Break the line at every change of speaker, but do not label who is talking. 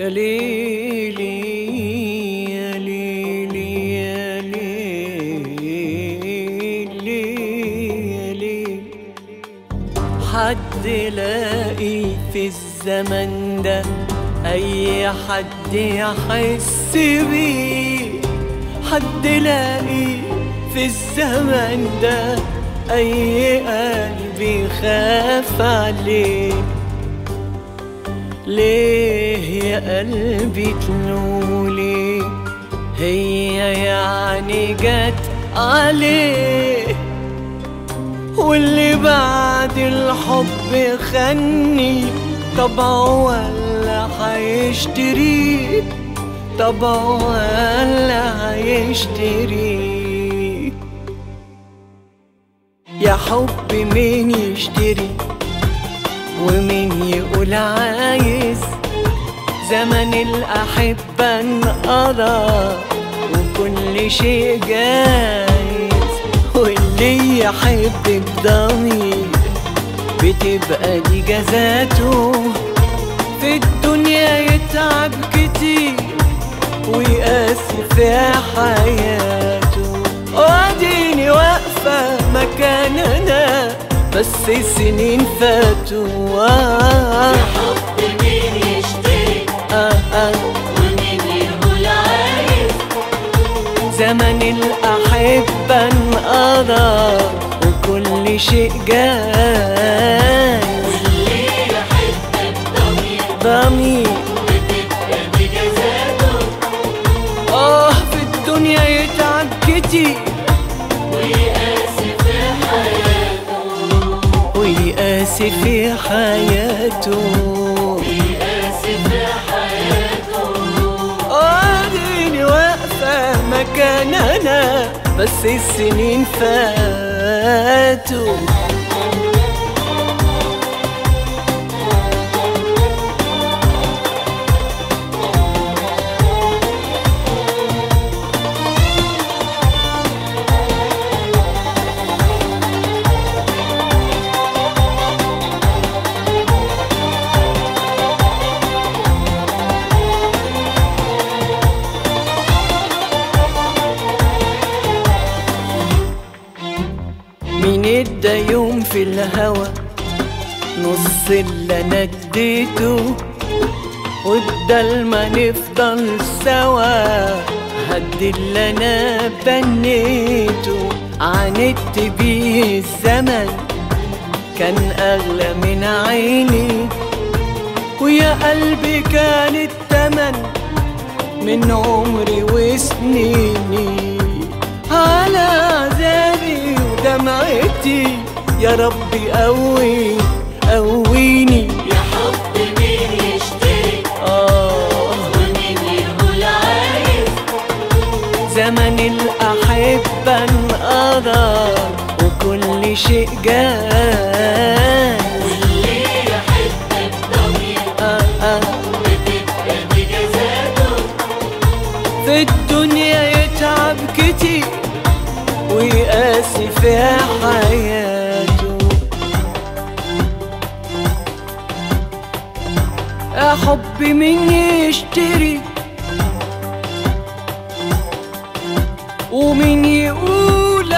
يا ليلي يا ليلي. يا يا حد لاقي في الزمن ده أي حد يحس بيه؟ حد لاقي في الزمن ده أي قلب يخاف عليه؟ ليه؟ يا قلبي تلولي هي يعني جت عليه. واللي بعد الحب خني. طبعه ولا هيشتريه طبعه ولا هيشتريه يا حب مين يشتري؟ ومين يقول عايز؟ زمن الأحبة انقضى وكل شيء جايز. واللي يحب بضمير بتبقى دي جزاته. في الدنيا يتعب كتير ويقاسي في حياته. واديني واقفة مكاننا بس السنين فاتوا. آه
حب مين
زمن الأحبة انقضى وكل شيء جاي
واللي يحب الضمير
ضمير آه في الدنيا يتعب كتير
ويقاسي في حياته.
ويقاسي في حياته.
ويقاسي في
بس السنين فاتوا. مين ادى يوم في الهوى. نص اللي أنا اديته والضلمة نفضل سوا. هد اللي أنا بنيته عاندت بيه الزمن. كان أغلى من عيني ويا قلبي كان التمن. من عمري وسنيني ودمعتي يا ربي قوي قويني.
يا حب مين يشتري
آه
ومين يقول عايز.
زمن الأحبة انقضى وكل شيء جاي
واللي يحب الضمير
آه آه
بتبقى بجزاته.
في الدنيا يتعب كتير. ويقاسي في حياته. يا حب مين يشتري ومين يقول